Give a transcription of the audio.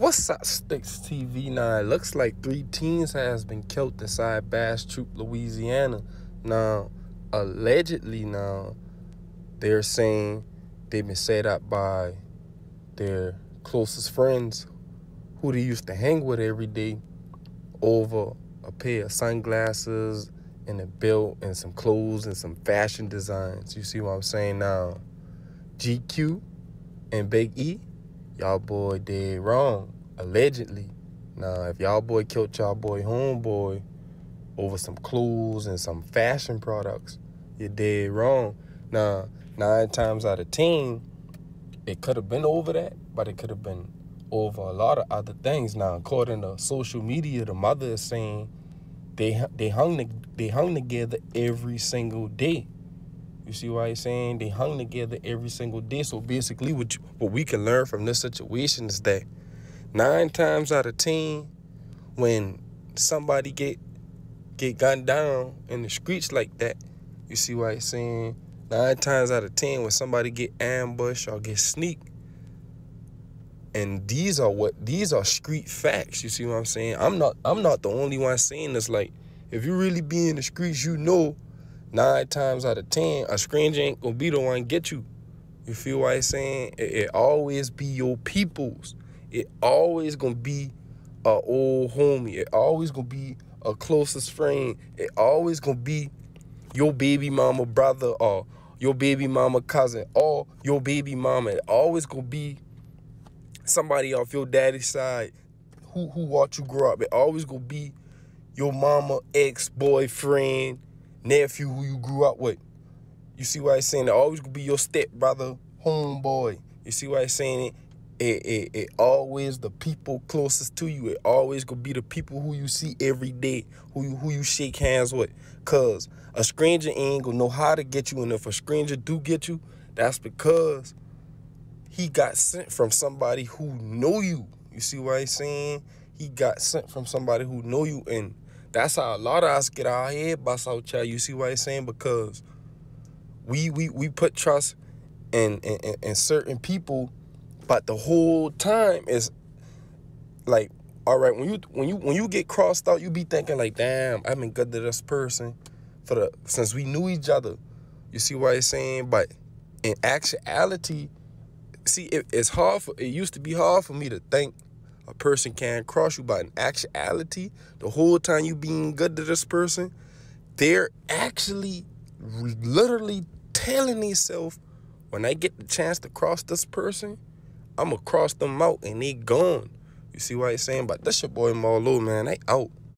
What's up, Sticks TV? Now, it looks like three teens has been killed inside Bastrop, Louisiana. Now, allegedly, now, they're saying they've been set up by their closest friends who they used to hang with every day over a pair of sunglasses and a belt and some clothes and some fashion designs. You see what I'm saying now? GQ and Big E y'all boy did wrong, allegedly. Now, if y'all boy killed y'all boy homeboy over some clothes and some fashion products, you did wrong. Now, nine times out of ten, it could have been over that, but it could have been over a lot of other things. Now, according to social media, the mother is saying they they hung they hung together every single day. You see what I'm saying? They hung together every single day. So basically, what, you, what we can learn from this situation is that nine times out of ten, when somebody get get gunned down in the streets like that, you see what I'm saying? Nine times out of ten, when somebody get ambushed or get sneaked, and these are what these are street facts. You see what I'm saying? I'm not I'm not the only one saying this. Like, if you really be in the streets, you know nine times out of ten, a stranger ain't gonna be the one get you. You feel what I'm saying? It, it always be your peoples. It always gonna be a old homie. It always gonna be a closest friend. It always gonna be your baby mama brother or your baby mama cousin or your baby mama. It always gonna be somebody off your daddy's side who who watch you grow up. It always gonna be your mama ex-boyfriend nephew who you grew up with. You see why I'm saying? It always be your stepbrother, homeboy. You see why I'm saying? It, it, it, it always the people closest to you. It always gonna be the people who you see every day, who you, who you shake hands with. Cause a stranger ain't gonna know how to get you, and if a stranger do get you, that's because he got sent from somebody who know you. You see what I'm saying? He got sent from somebody who know you, and that's how a lot of us get our head bust out, child. You see what I'm saying? Because we we we put trust in, in in certain people, but the whole time is like, all right, when you when you when you get crossed out, you be thinking like, damn, I've been good to this person for the since we knew each other. You see what I'm saying? But in actuality, see, it, it's hard for it used to be hard for me to think a person can cross you, but in actuality, the whole time you being good to this person, they're actually literally telling themselves, when I get the chance to cross this person, I'm gonna cross them out and they gone. You see what I'm saying? But that's your boy Marlo, man. They out.